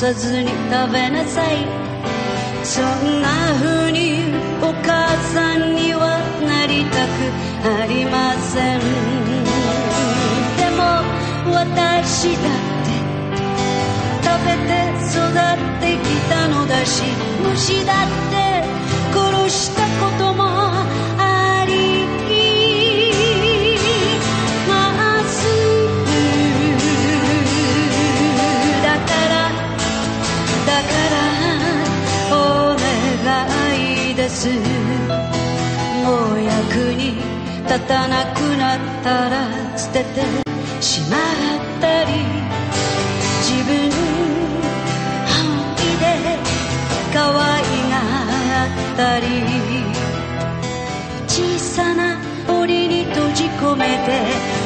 さずに食べなさい。そんな風にお母さんにはなりたくありません。でも私だって食べて育ってきたのだし虫だって殺したことも願いですもう役に立たなくなったら捨ててしまったり自分本気で可愛がったり小さな檻に閉じ込めて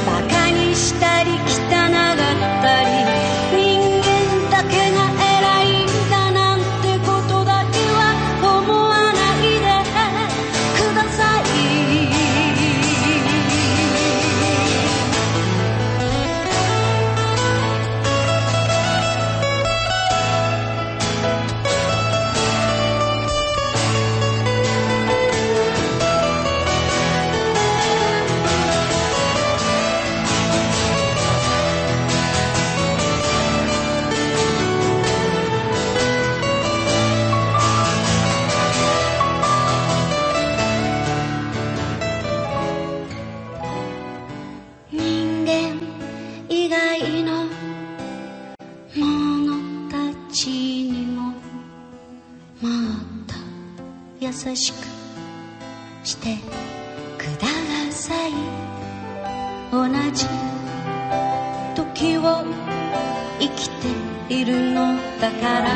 ったから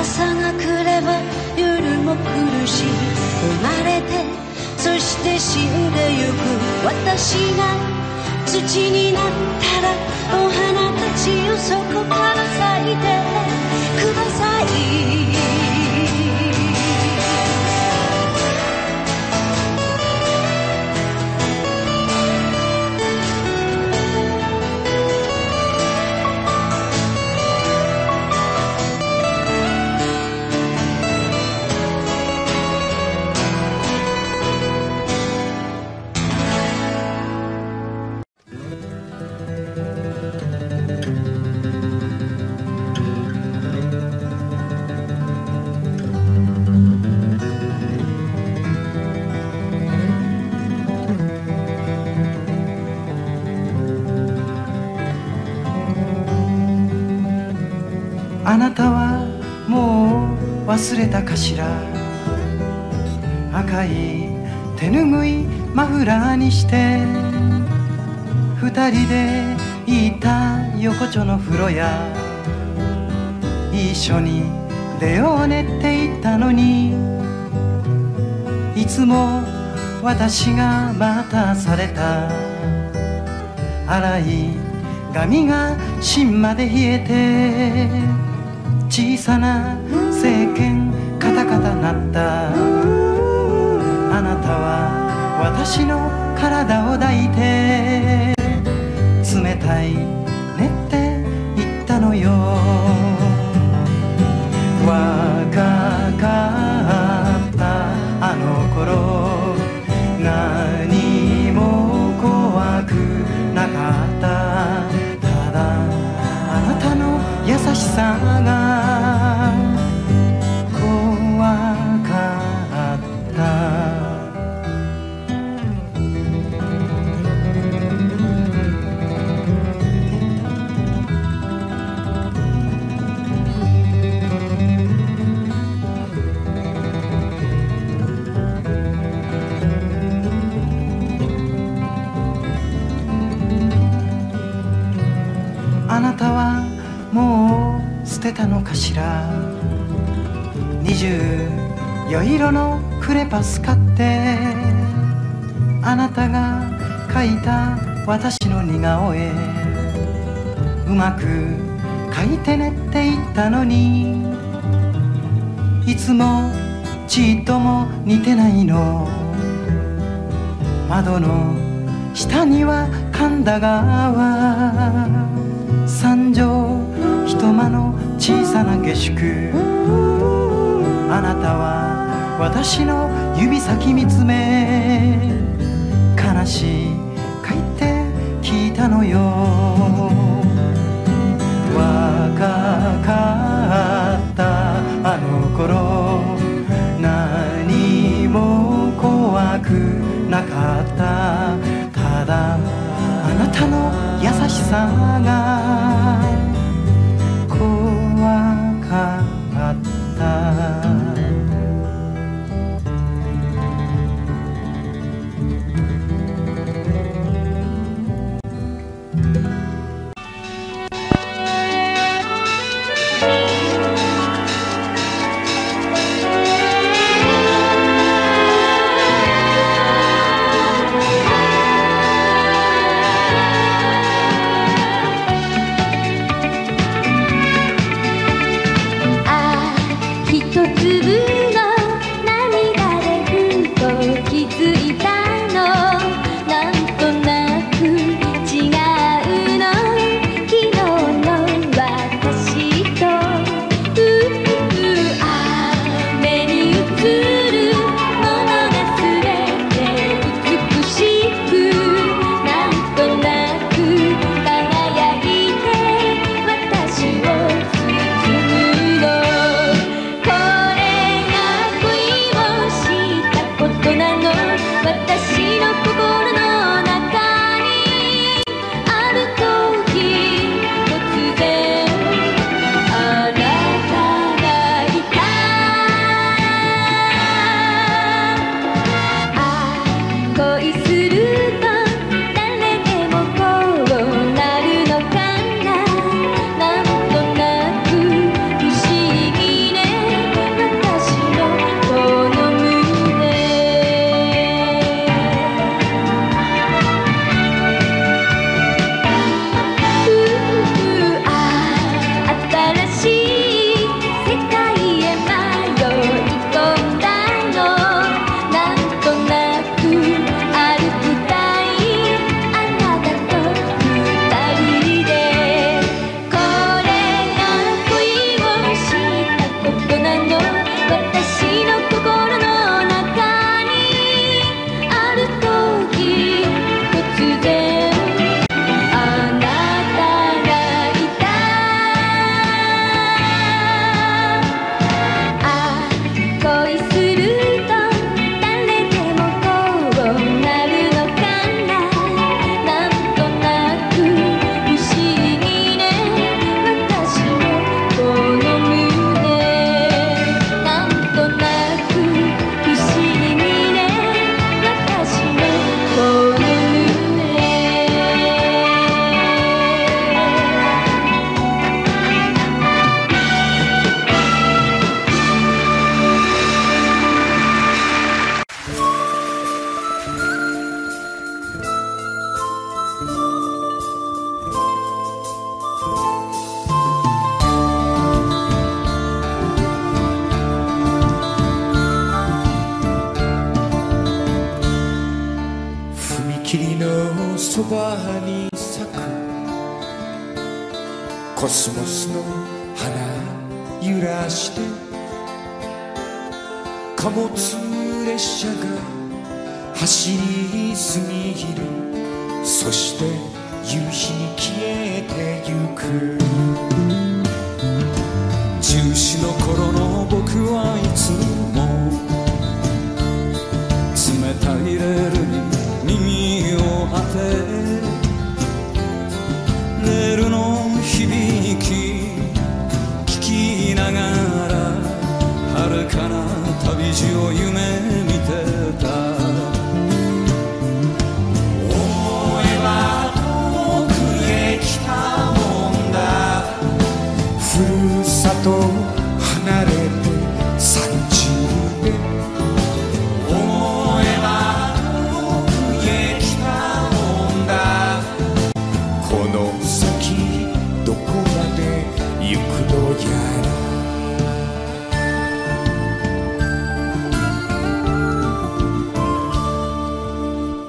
朝が来れば夜も来るし生まれてそして死んでゆく私が土になったらお花たちをそこから咲いてください。たかしら。赤い手ぬぐいマフラーにして二人でいた横丁の風呂や一緒に出ようねって言ったのに。いつも私が待たされた。荒い髪が芯まで冷えて小さなった。あなたは私の体を抱いて冷たい四色のクレパス買ってあなたが描いた私の似顔絵。うまく描いてねって言ったのにいつもちっとも似てないの。窓の下には神田川。三畳一間の小さな下宿。あなたは私の指先見つめ悲しい書いて聞いたのよ。若かったあの頃何も怖くなかった。ただあなたの優しさが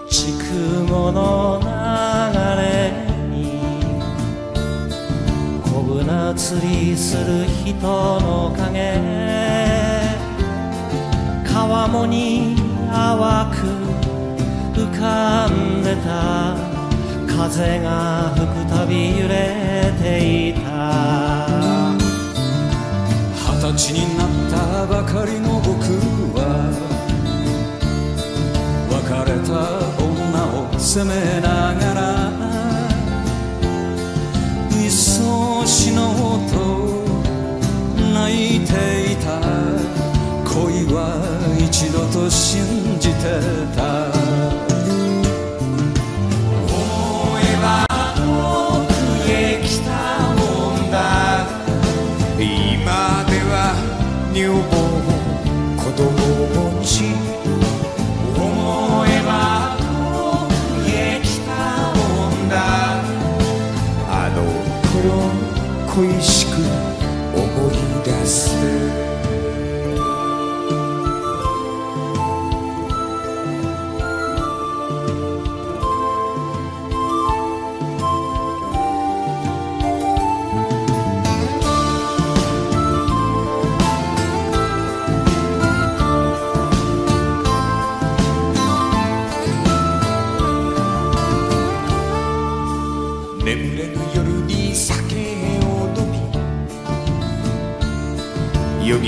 地雲の流れに小舟釣りする人の影川もに淡く浮かんでた風が吹くたび揺れていたちになったばかりの僕は別れた女を責めながらいっそ死のうと泣いていた。恋は一度と信じてた。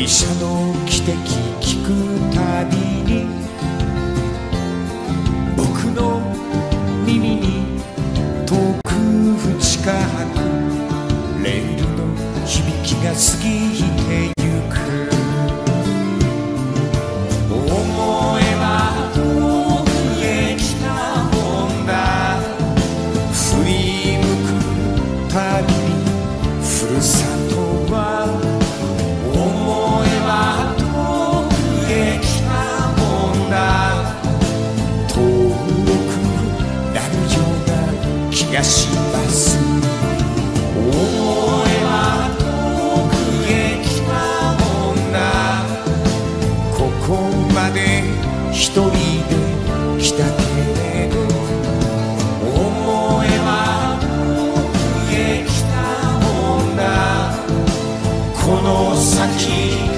医者の汽笛ひとりできたけれど思えばもう家来たもんだ。この先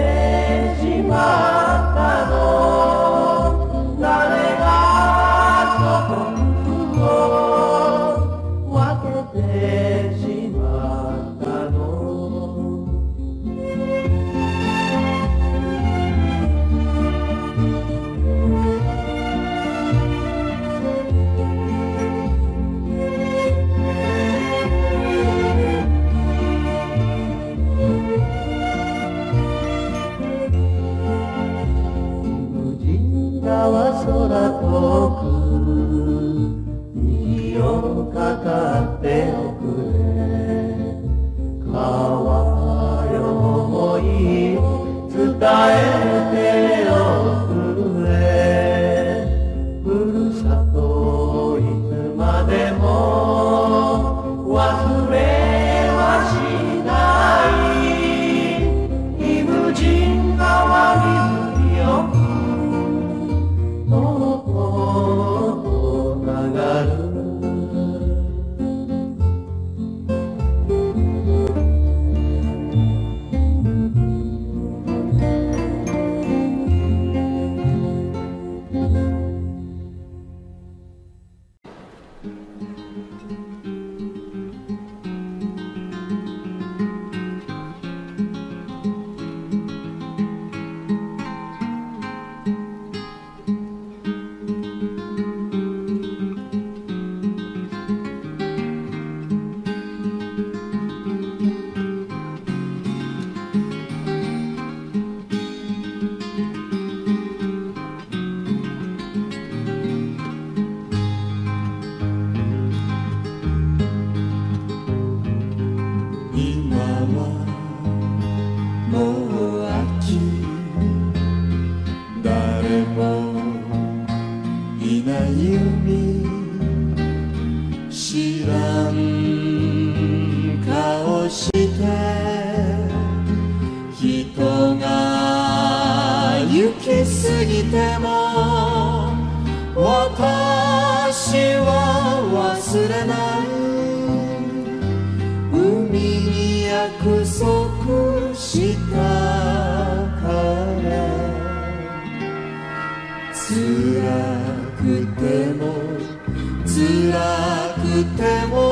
分ても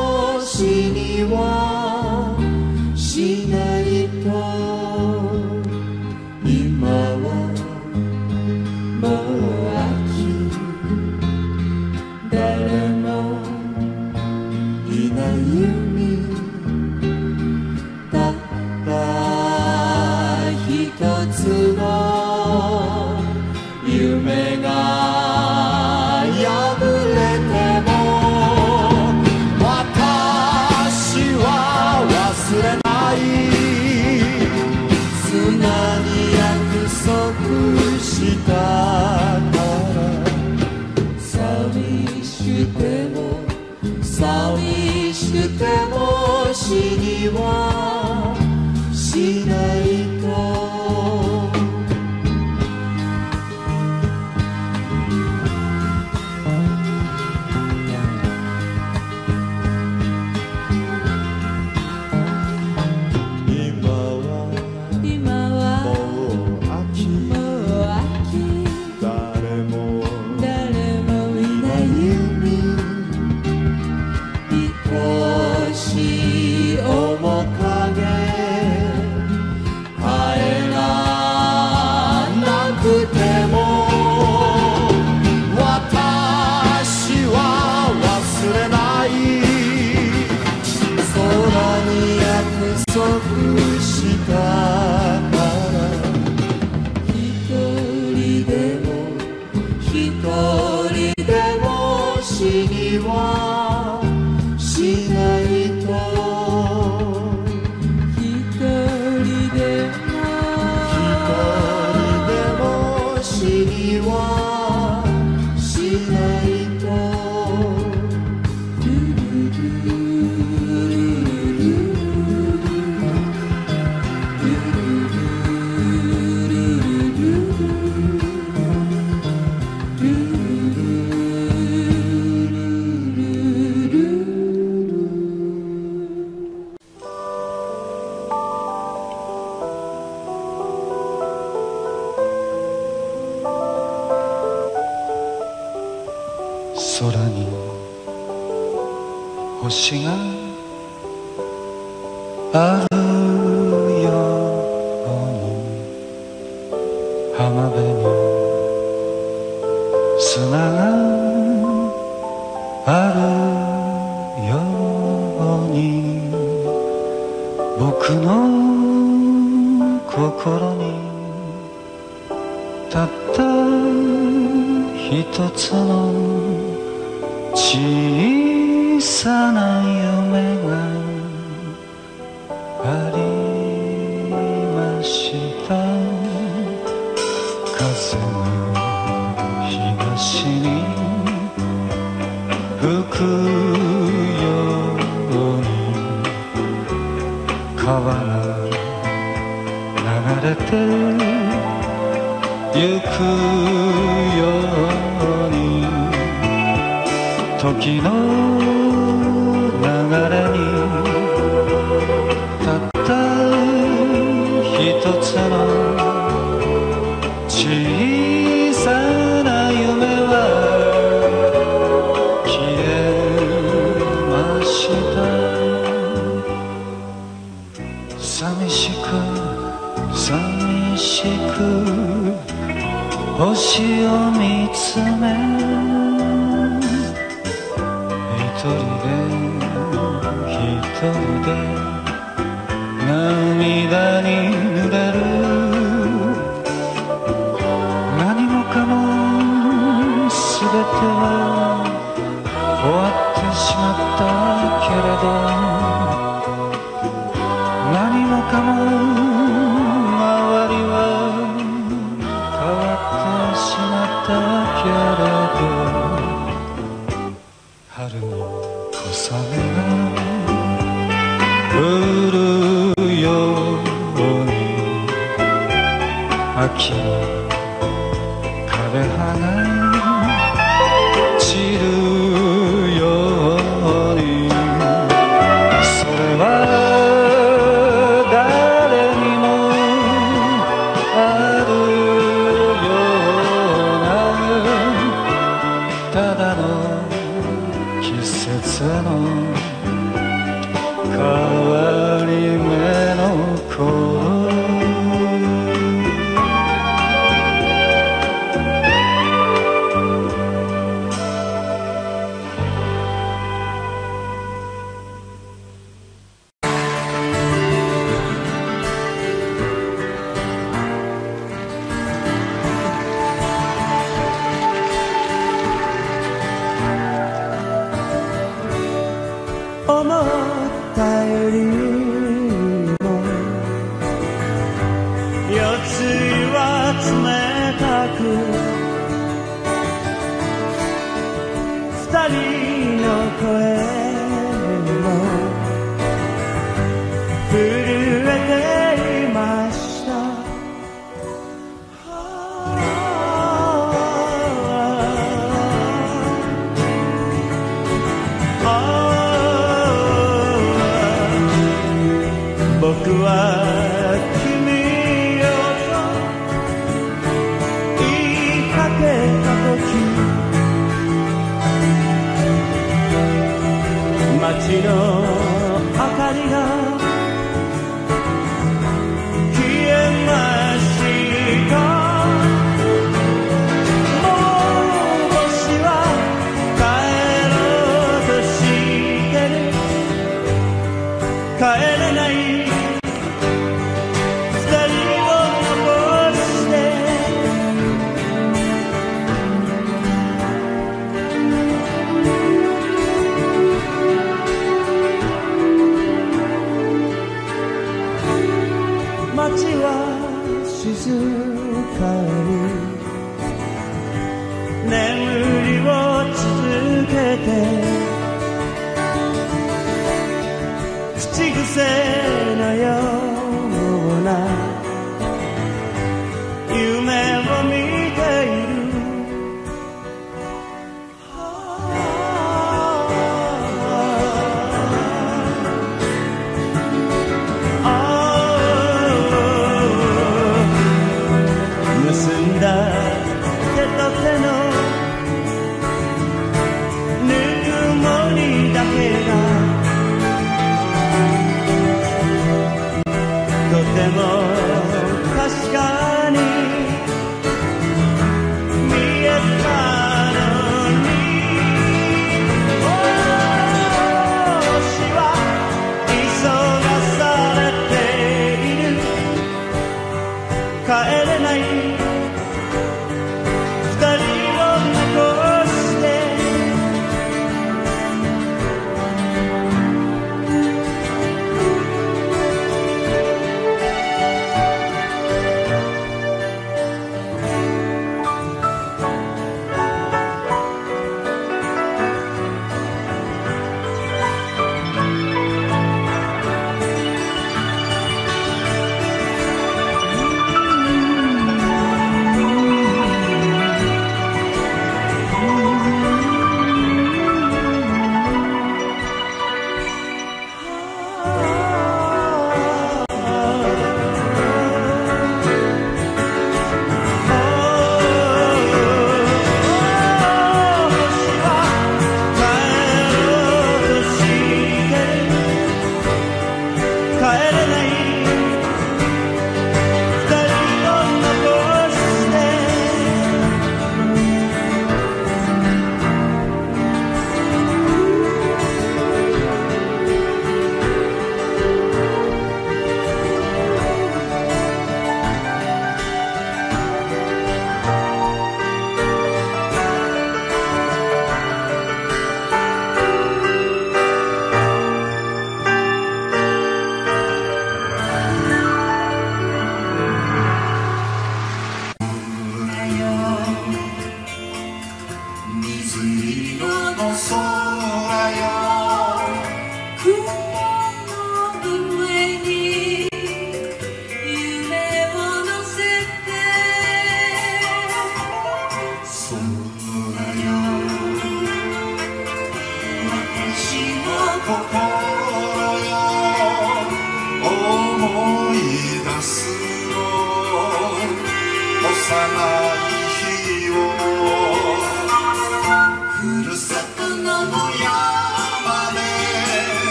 あ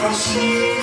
てほ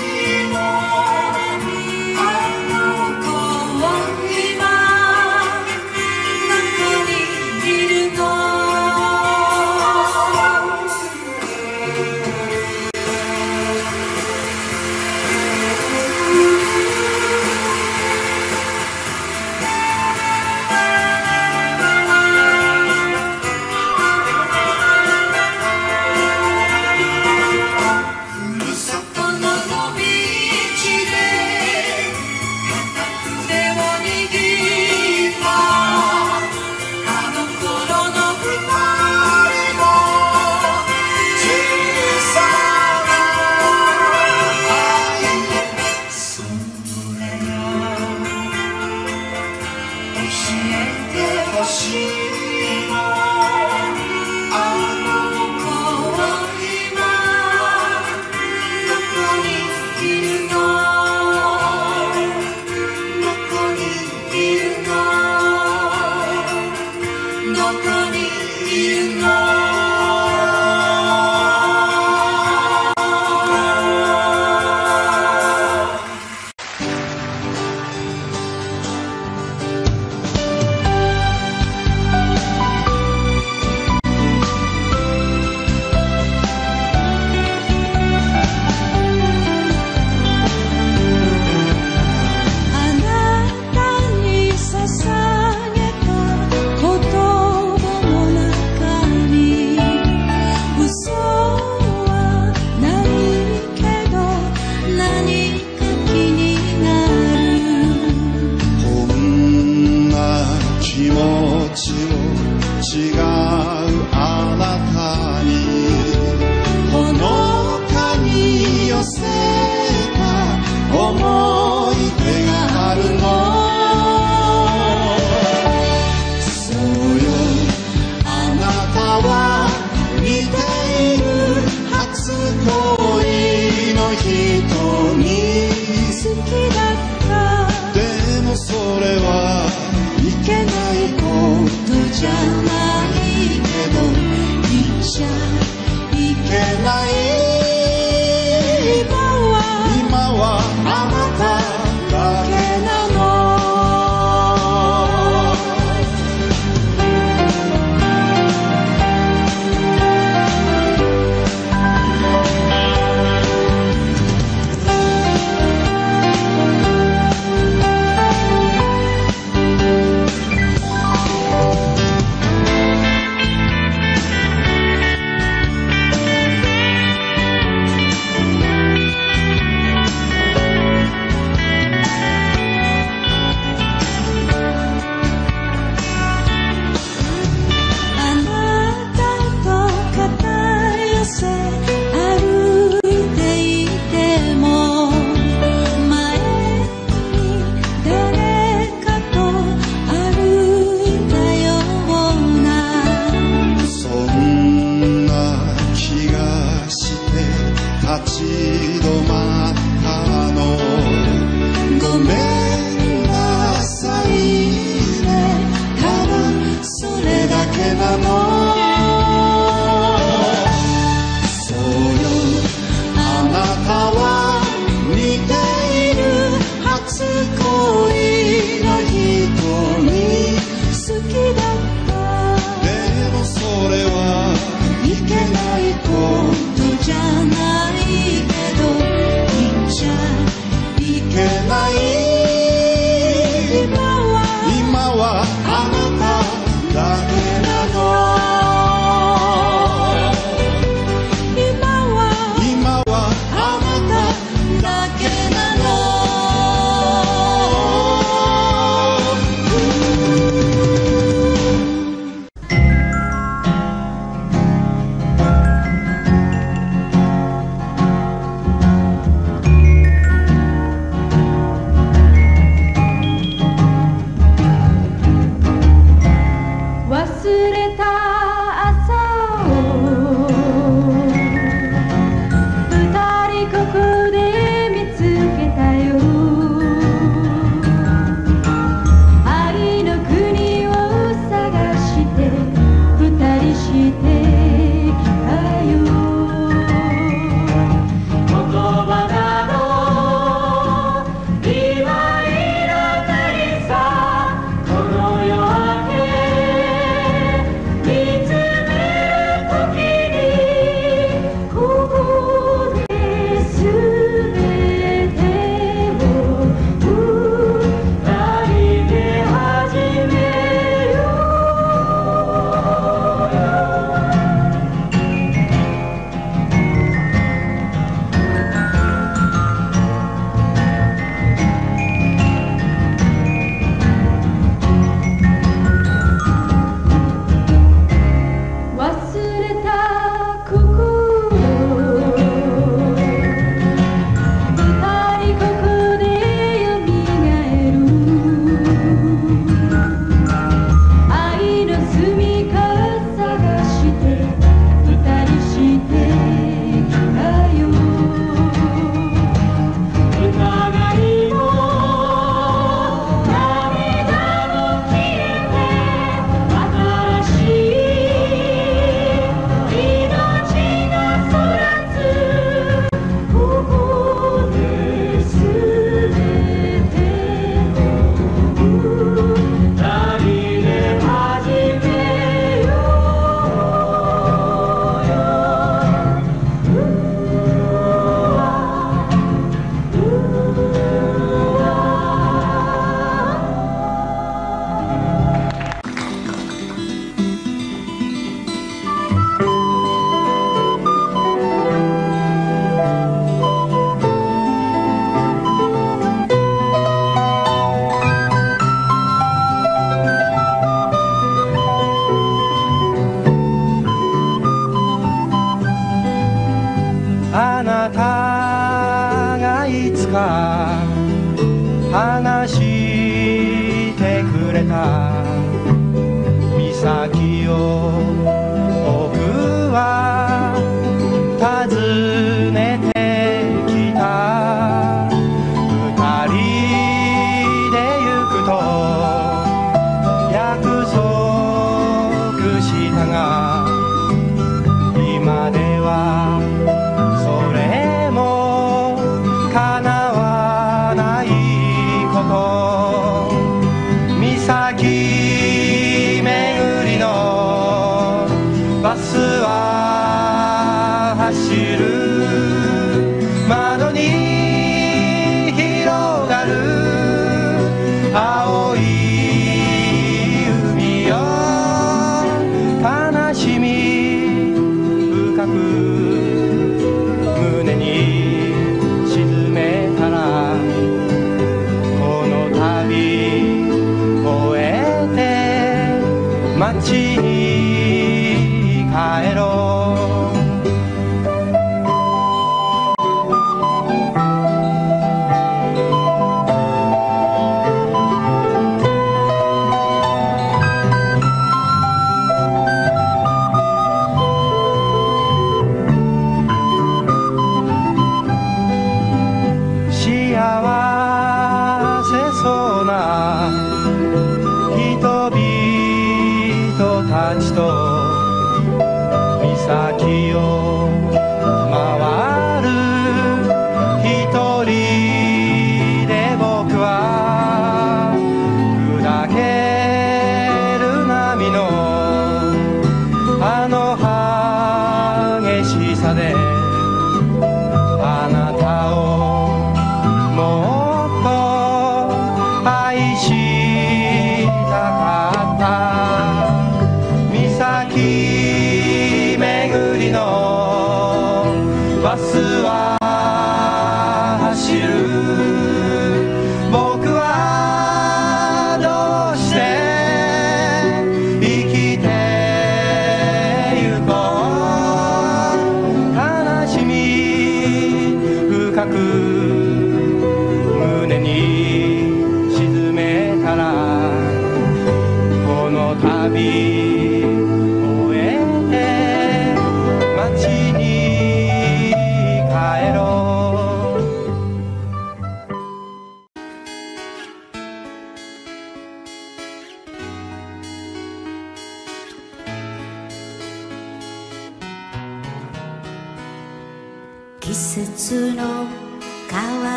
走る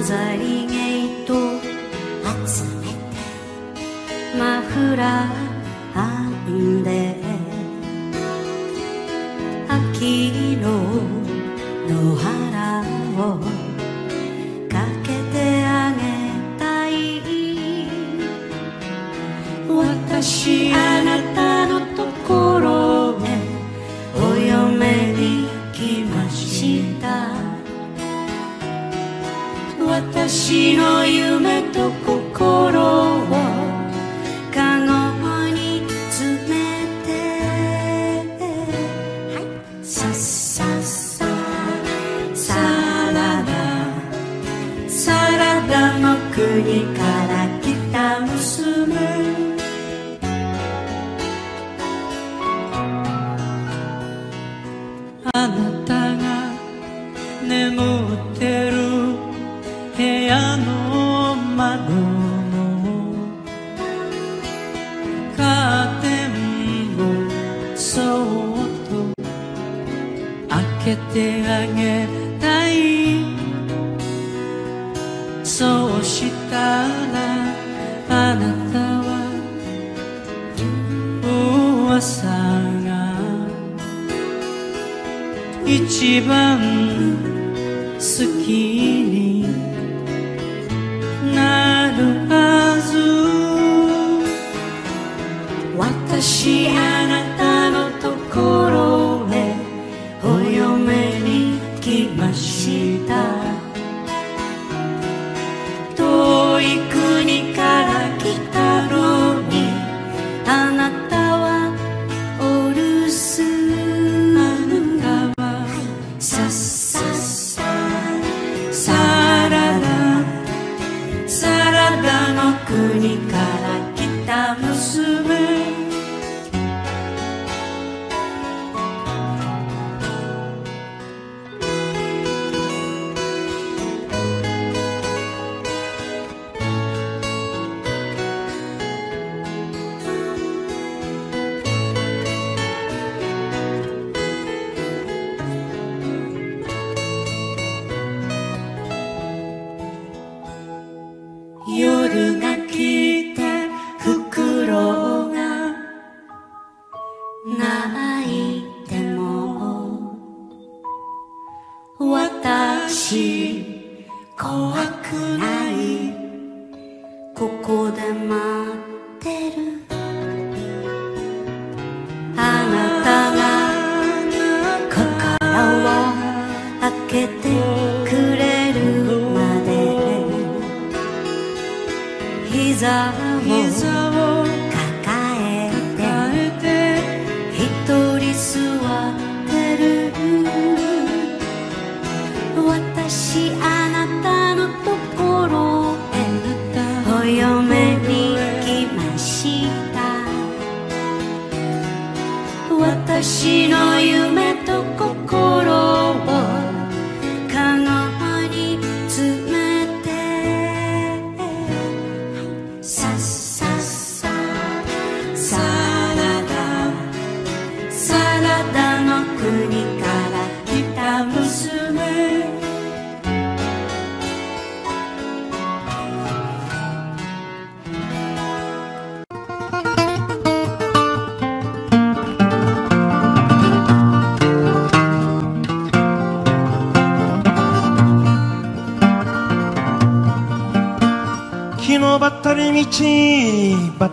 飾り毛集めてマフラー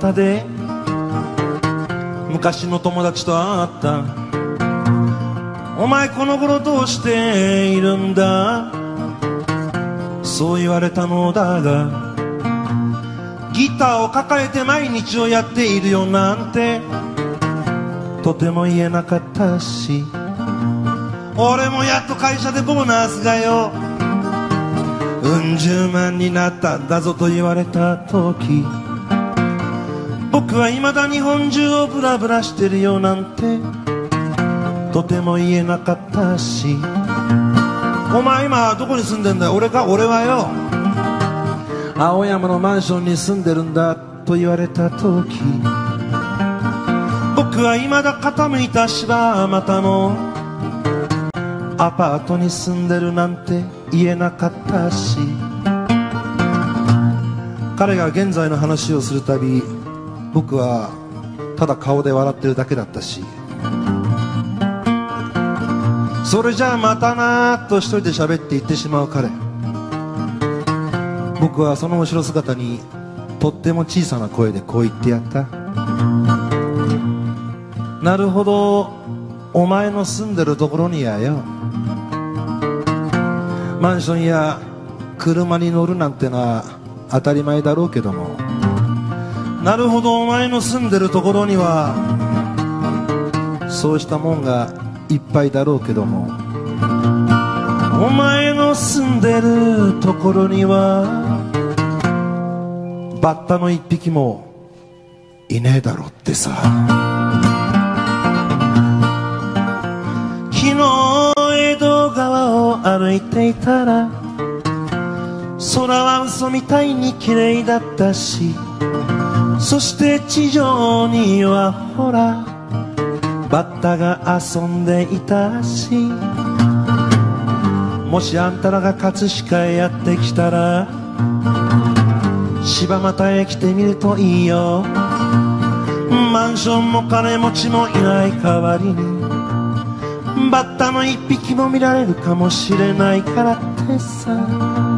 端で昔の友達と会った。お前この頃どうしているんだ？そう言われたのだがギターを抱えて毎日をやっているよなんてとても言えなかったし俺もやっと会社でボーナスがようん十万になったんだぞと言われた時僕は未だ日本中をブラブラしてるよなんて。とても言えなかったし。お前今どこに住んでんだよ？俺か？俺はよ。青山のマンションに住んでるんだと言われた時。僕は未だ傾いた柴又の。アパートに住んでるなんて言えなかったし。彼が現在の話をするたび僕はただ顔で笑ってるだけだったし。それじゃあまたなと一人で喋って言ってしまう彼。僕はその後ろ姿にとっても小さな声でこう言ってやった。なるほどお前の住んでるところにやよ。マンションや車に乗るなんてのは当たり前だろうけども。なるほど。お前の住んでるところにはそうしたもんがいっぱいだろうけども。お前の住んでるところにはバッタの一匹もいねえだろってさ。昨日江戸川を歩いていたら空は嘘みたいに綺麗だったしそして地上にはほらバッタが遊んでいたしもしあんたらが葛飾へやってきたら柴又へ来てみるといいよ。マンションも金持ちもいない代わりにバッタの一匹も見られるかもしれないからってさ。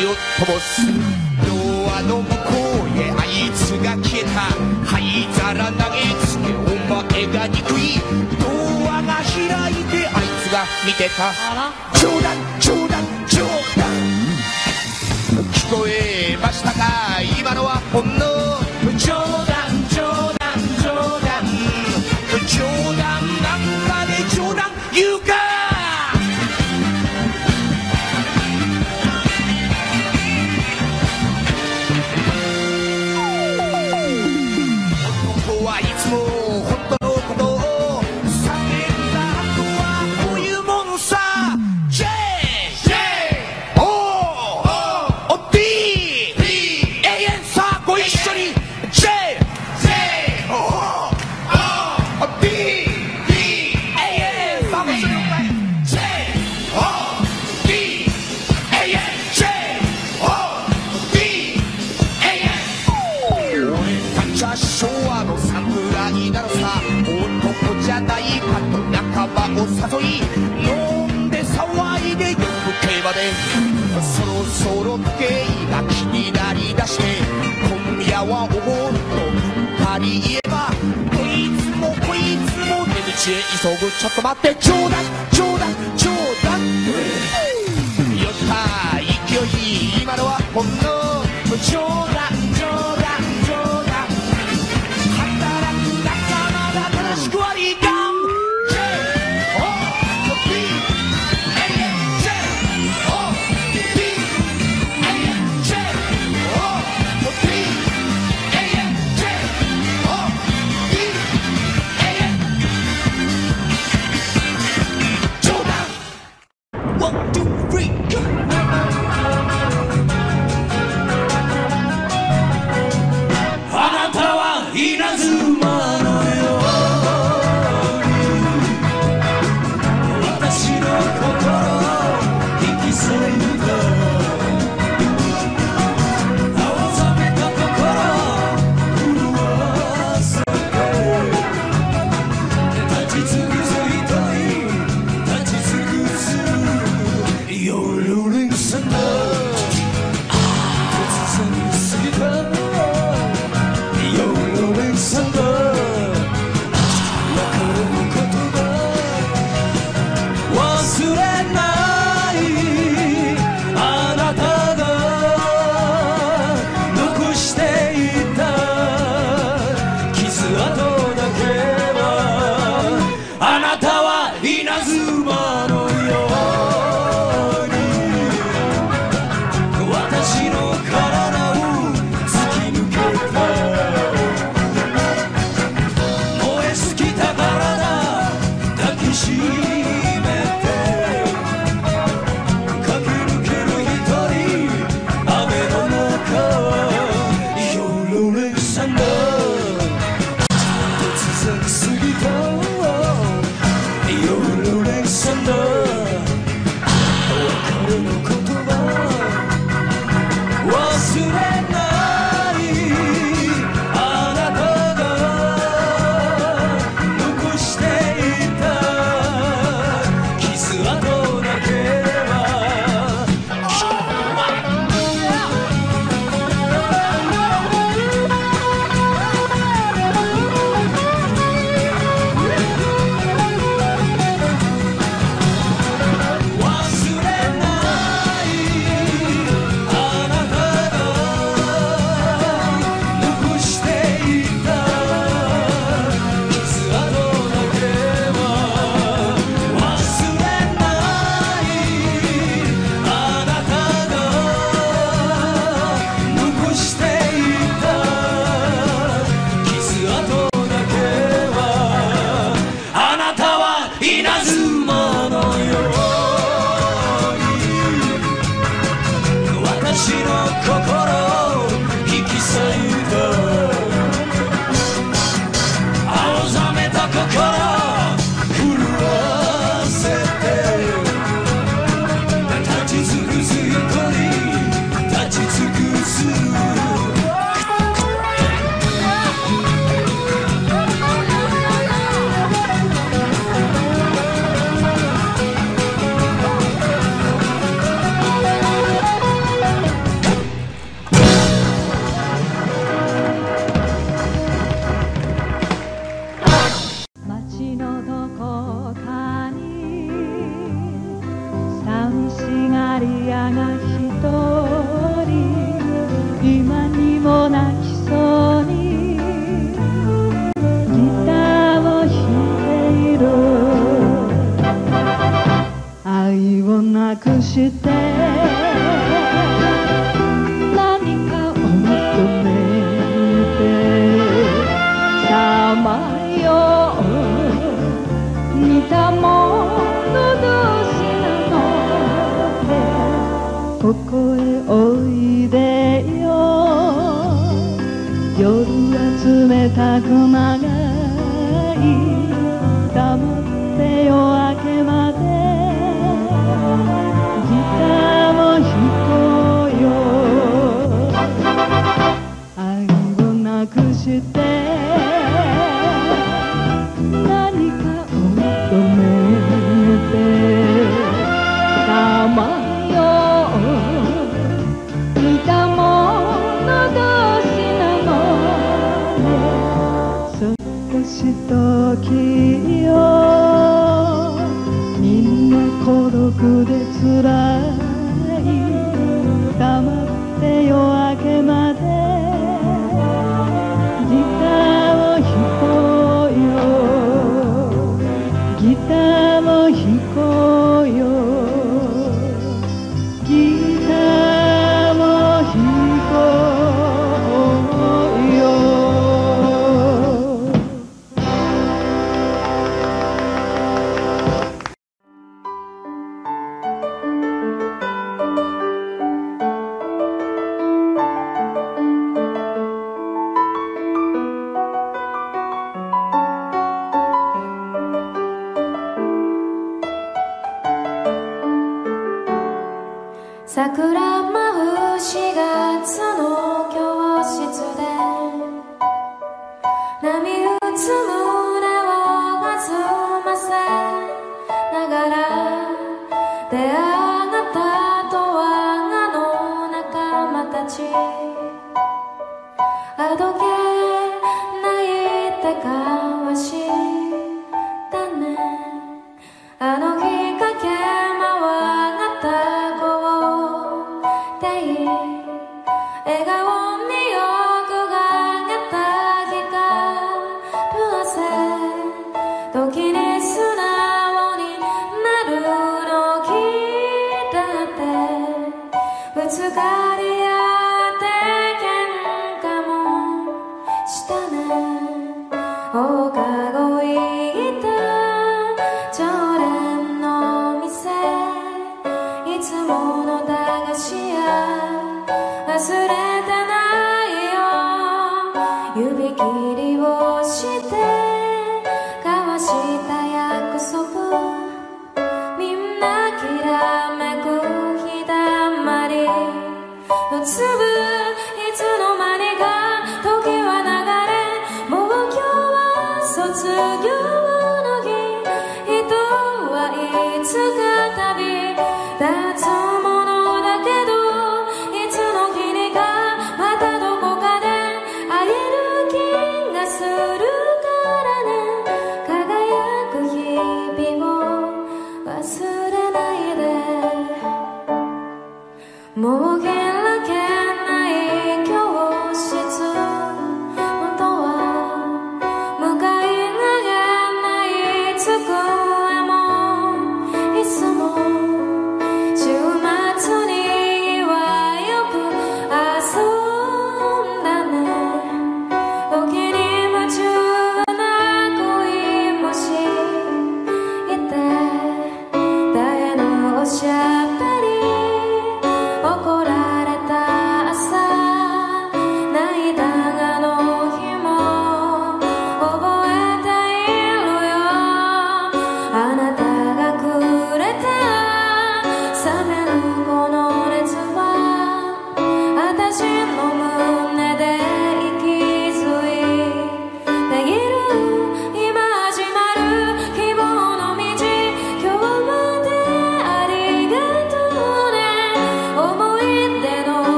星をすドアの向こうへあいつが消えた灰皿投げつけお前が憎いドアが開いてあいつが見てた冗談冗談冗談。聞こえましたか？今のはほんの急ぐちょっと待って冗談冗談冗談酔った勢い今のはほんの無情だ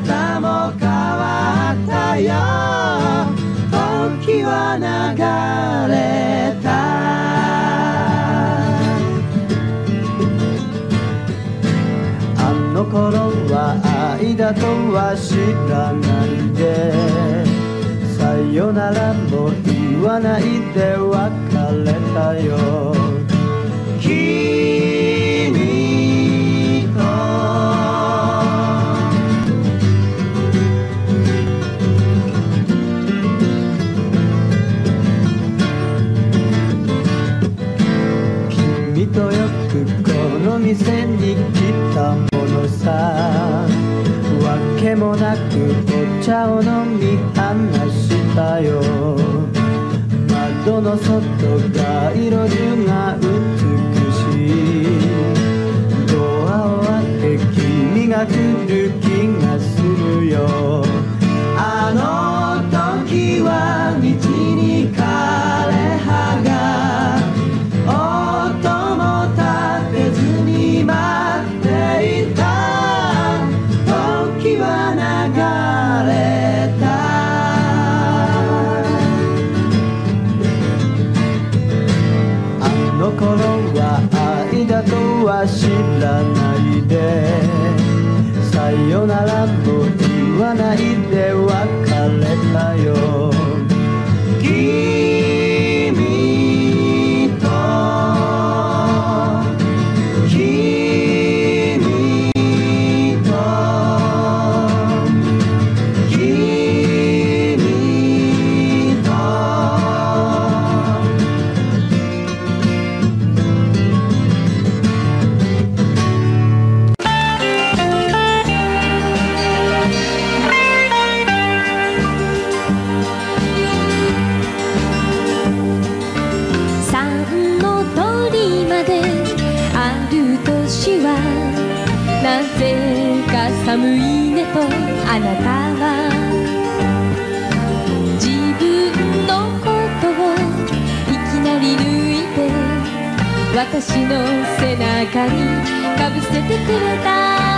方も変わったよ。時は流れた。あの頃は愛だとは知らないで。さよならも言わないで別れたよ。偶に来たものさ。わけもなくお茶を飲み話したよ。窓の外街路樹が美しい。ドアを開け君が来る気がするよ。あの時は私の背中にかぶせてくれた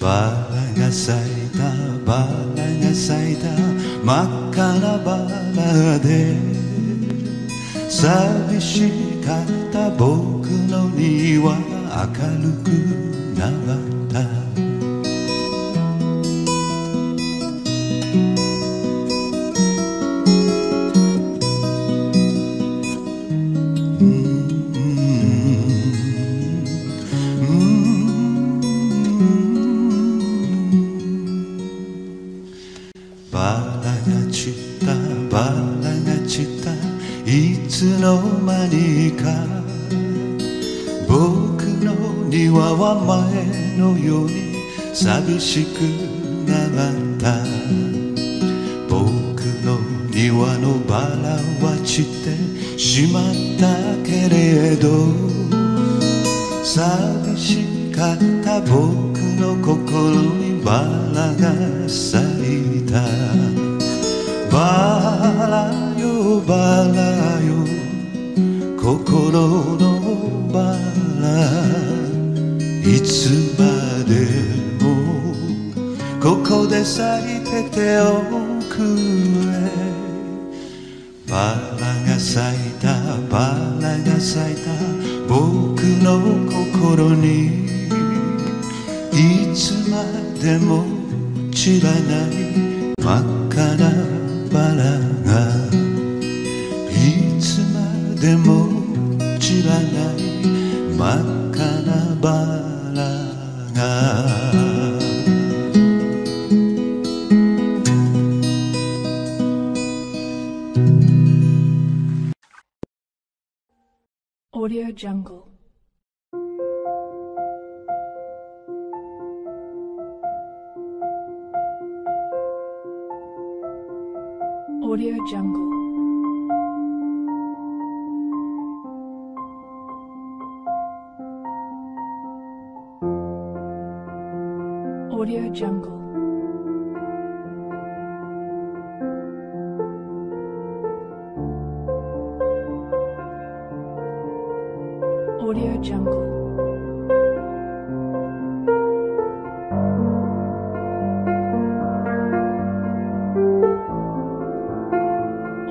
バラが咲いたバラが咲いた真っ赤なバラで。寂しかった僕の庭明るくなった。しく回った。僕の庭のバラは散ってしまったけれど。寂しかった僕。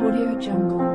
Audio Jungle.